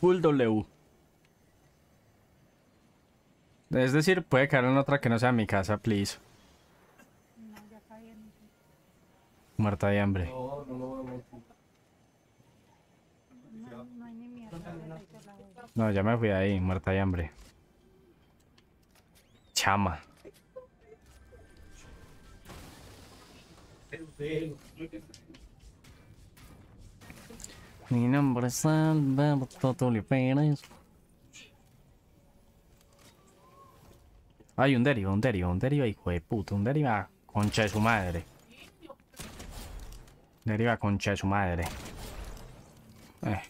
Full W. Es decir, puede caer en otra que no sea mi casa, please. No, ya caí en... Muerta de hambre. No, no lo veo. No, no hay ni mierda. No, ya me fui ahí, muerta de hambre. Chama. Mi nombre es Alberto Tuliperes. Ay, un deriva, un deriva, un deriva, hijo de puta, un deriva concha de su madre. Deriva concha de su madre. Eh.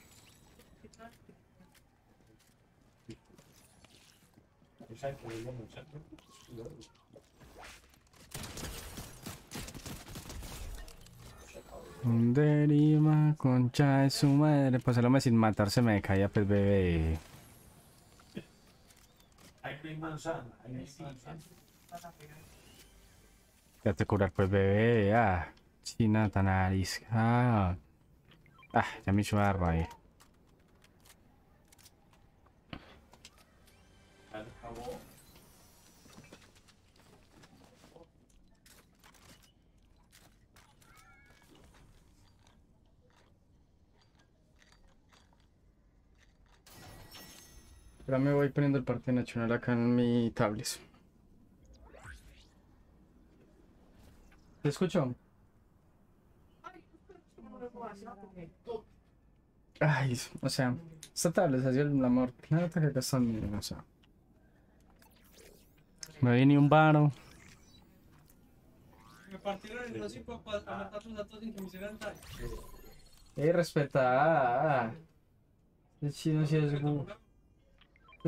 Un deriva concha de su madre. Pues el hombre sin matarse me caía, pues bebé. Hay manzana, hay manzana. Ya te curar, pues bebé. Ah, china tan nariz. Ah, ah ya me hizo barba ahí. Acabó. Ahora me voy poniendo el parte nacional acá en mi tablet. ¿Te escucho? Ay, o sea, esta tablet ha sido el amor. Claro que acá están, o sea. Me vi ni un varo. Me partieron el hocico para matar sus datos sin que me hicieran. Ey, respeta. El chino sí es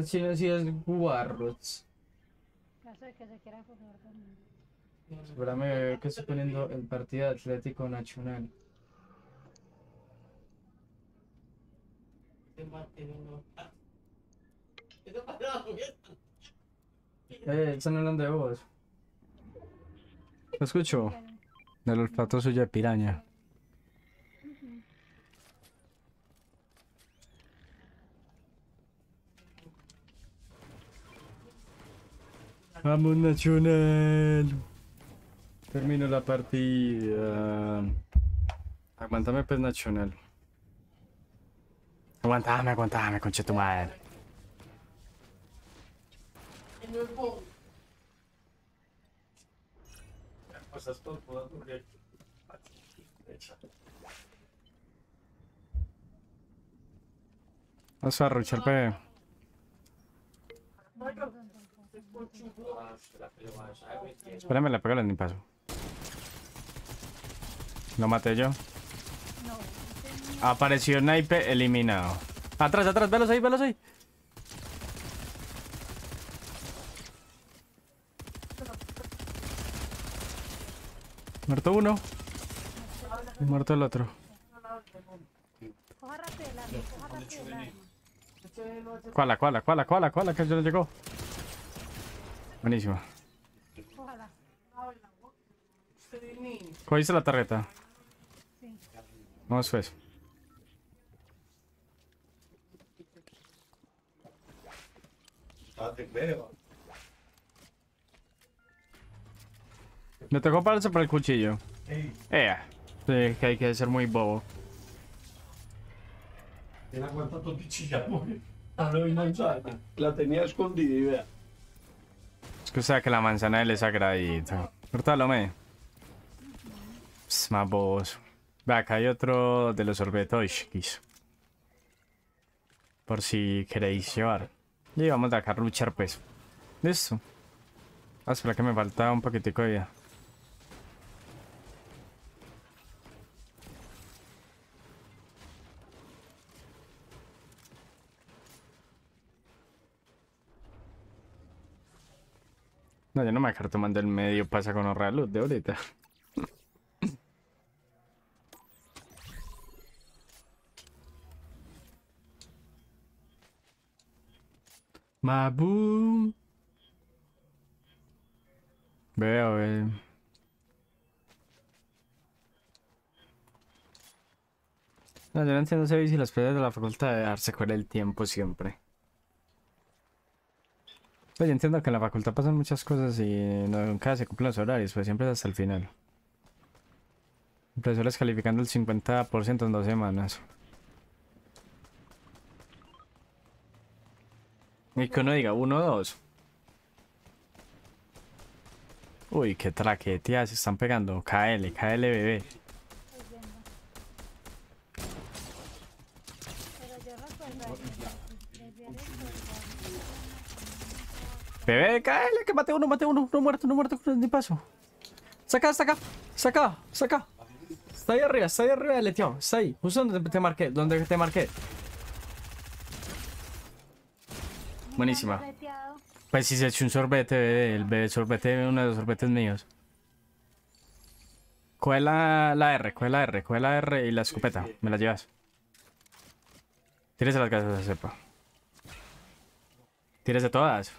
chino sí es guarros. Caso de que se quiera jugar conmigo. Espérame, que estoy poniendo el partido Atlético Nacional. Eh, están hablando de vos. Lo escucho. Del olfato suyo de piraña. Vamos Nacional. Termino la partida. Aguántame pues Nacional. Aguantame, aguantame, conche tu madre. Vamos a ruchar pe. Espérame, le pego ni paso. Lo maté yo. Apareció Naipe eliminado. Atrás, atrás, velos ahí, velos ahí. Muerto uno. Muerto el otro. El el. Cuala, cuala, cuala, cuala, cuala, que ya no llegó. Buenísimo. ¿Cogiste la tarjeta? Sí. Vamos pues. Ah. Me tocó pararse por el cuchillo. Ey, Eh, sí, que hay que ser muy bobo. ten aguanta tu manzana. La tenía escondida y vea. Que o sea que la manzana él es agradita. Cortalo, me. Pss, más bobos. Ve, acá hay otro de los sorbetos. Por si queréis llevar. Y vamos de acá a luchar, pues. Listo. Ah, espera que me falta un poquitico de vida. No, yo no me voy tomando el medio pasa con horror luz de ahorita. Mabu. Veo, eh. No, yo no entiendo ese las peleas de la facultad de darse con el tiempo siempre. Pues yo entiendo que en la facultad pasan muchas cosas y nunca se cumplen los horarios, pues siempre es hasta el final. Profesores calificando el 50% en dos semanas. Y que uno diga uno o dos. Uy, qué traquetea se están pegando. KL, KL bebé. Bebé, KL, que mate uno, mate uno. No muerto, no muerto, ni paso. Saca, saca, saca, saca. Está ahí arriba, está ahí arriba del tío. Está ahí, justo donde te marqué, donde te marqué. Buenísima. Pues si se echó un sorbete, bebé, el bebé sorbete, uno de los sorbetes míos. Coge la, la R, coge la R, coge la R y la escopeta. Me la llevas. Tírese las gasas a cepa. Tírese todas.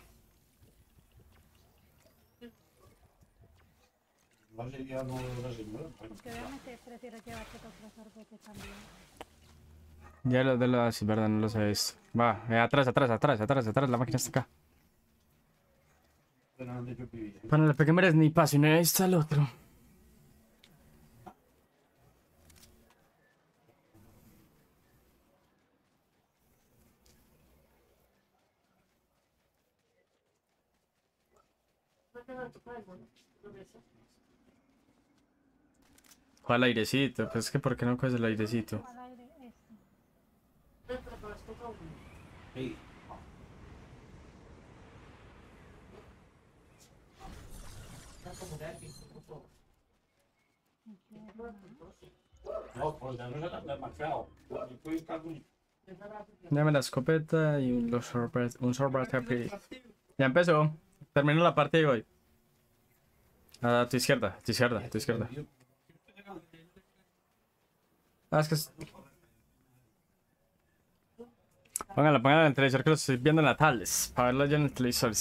No llevarte. Ya lo de la... Verdad, no lo sabéis. Va, eh, atrás, atrás, atrás, atrás, atrás, la máquina está acá. Para las pequeñas ni paso, no, ahí está el otro. No visto al otro. ¿Cuál airecito? Pues es que ¿por qué no coges el airecito? Al aire, este. Dame la escopeta y los sorbet, un sorbete happy. Ya empezó. Termino la partida y voy. A tu izquierda, a tu izquierda, a tu izquierda. Ah, es que. Póngala, póngala en el televisor que lo estoy viendo en la Tales. Para verla ya en el televisor.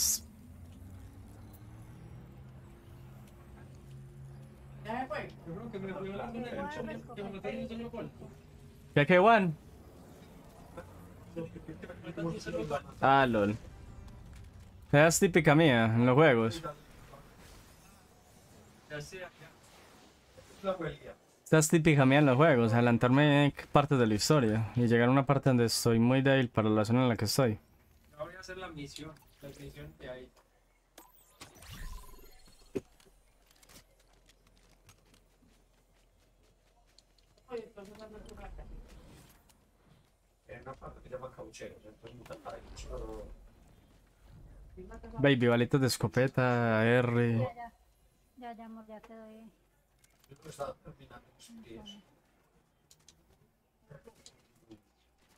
¿Ya que Juan? Ah, lol. Es típica mía en los juegos. Esta es típica mía en los juegos, adelantarme partes de la historia y llegar a una parte donde estoy muy débil para la zona en la que estoy. voy a hacer la misión. La misión que hay. Baby, balitas de escopeta, R. Ya, ya. Ya, ya, amor, ya te doy.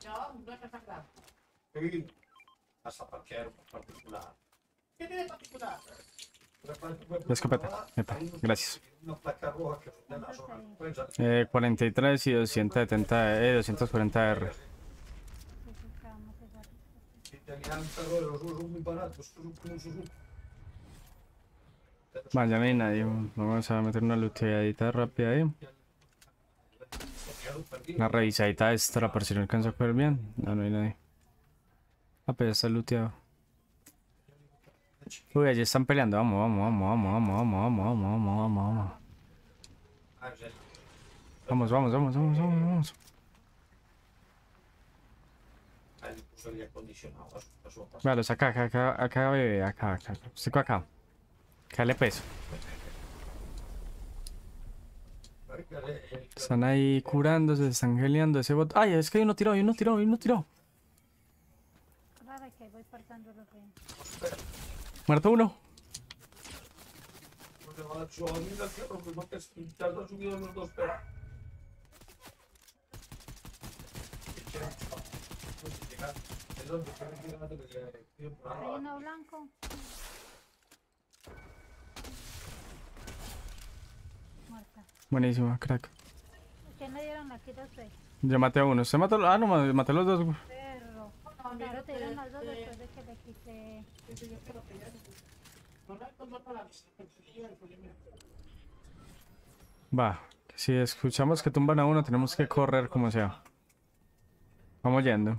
No, no es verdad. Parquear particular. ¿Qué tiene particular? La escopeta, Epa, gracias. Eh, 43 y 270, eh, 240R. Vaya, ya no hay nadie. Vamos a meter una looteadita rápida ahí. Una revisadita extra por si no alcanzo a coger bien. No, no hay nadie. Ah, pero ya está looteado. Uy, allí están peleando. Vamos, vamos, vamos, vamos, vamos, vamos, vamos, vamos, vamos, vamos, vamos. Ah. Vamos, vamos, vamos, vamos, vamos. Ah. Vale, acá, acá, acá, acá, bebé, acá. acá. Estoy acá. Dale peso. Están ahí curándose, se están geleando ese bot. Ay, es que hay uno tiró, hay uno tiró, hay uno tiró. Muerto uno. voleva la sua Muerta. Buenísimo, crack. ¿Qué me dieron aquí dos tres? Yo maté a uno. ¿Se mató? Ah, no, ma- maté a los dos. güey. Perro. Claro, te dieron las dos después de que le quité. Va. Si escuchamos que tumban a uno, tenemos que correr como sea. Vamos yendo.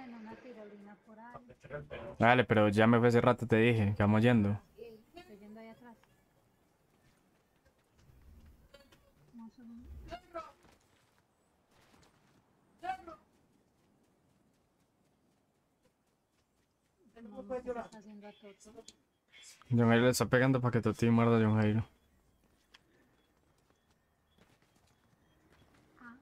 Alguien en una tirolina por ahí. Dale, pero ya me fue hace rato, te dije, que vamos yendo. Estoy yendo ahí atrás. No, ¿qué está haciendo a Toto? John Jairo le está pegando para que Toti muerda a John Jairo. Ah,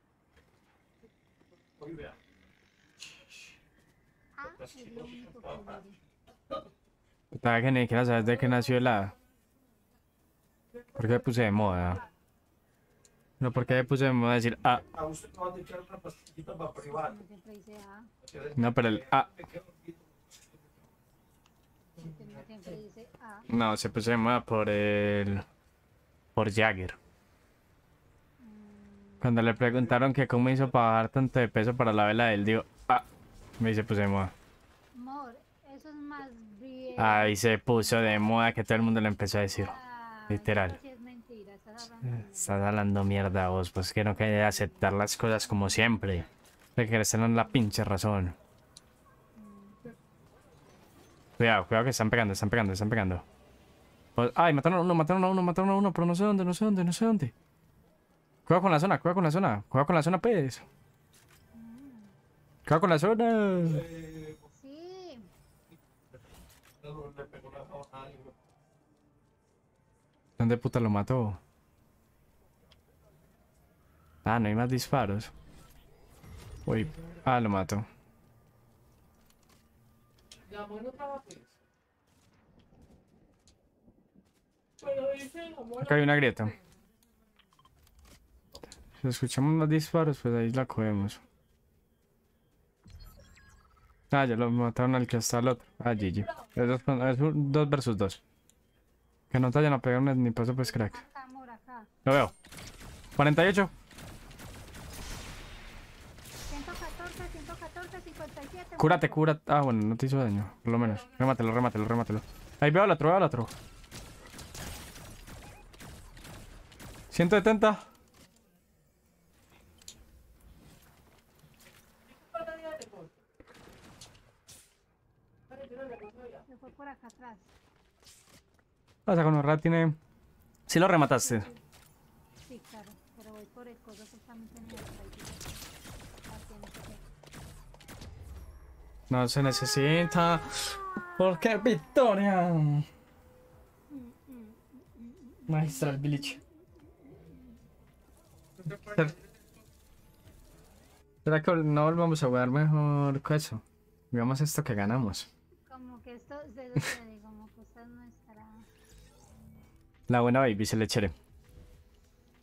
es lo único que ni siquiera sabes de qué nació el hada. ¿Por qué me puse de moda? No, ¿por qué me puse de moda decir ah? A usted no dice A, pero el ah. dice A. No, se puso de moda por el. por Jagger. Cuando le preguntaron que cómo hizo para bajar tanto de peso para la vela él, digo, ah, me se puso de moda. Amor, eso es más bien. Ahí se puso de moda que todo el mundo le empezó a decir. Ah, literal. estás hablando. Mierda vos, pues que no quieres aceptar las cosas como siempre. Que querés tener la pinche razón. Cuidado, cuidado que están pegando, están pegando, están pegando. Pues- ay, mataron a uno, mataron a uno, mataron a uno, pero no sé dónde, no sé dónde, no sé dónde. Cuidado con la zona, cuidado con la zona, cuidado con la zona, pues. Cuidado con la zona. ¿Dónde puta lo mató? Ah, no hay más disparos. Uy, ah, lo mató. Acá hay una grieta. Si escuchamos los disparos, pues ahí la cogemos. Ah, ya lo mataron al que está el otro. Ah, GG. Es dos, es un- dos versus dos. Que no te vayan a pegar ni paso, pues crack. Lo veo. 48. 114, 114, 57. Cúrate, cúrate. Ah, bueno, no te hizo daño. Por lo menos. Remátelo, remátelo, remátelo. Ahí veo al otro, veo al otro. 170. Se fue por acá atrás. Pasa con Orra tiene. Sí lo remataste. Sí, claro, pero voy por el coso justamente en el. No se necesita. ¿Por qué victoria? Magistral Village. ¿Será- ¿Será que no volvamos a jugar mejor con eso? Digamos esto que ganamos. De estará. La buena baby se le echere.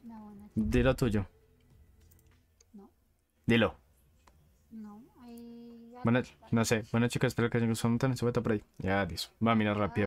No, bueno, Dilo tuyo. no, Dilo. no. Ahí. Bueno, no sé. Bueno chicos, espero que os haya gustado un montón. Sube por ahí. Ya, adiós. Va a mirar rápido.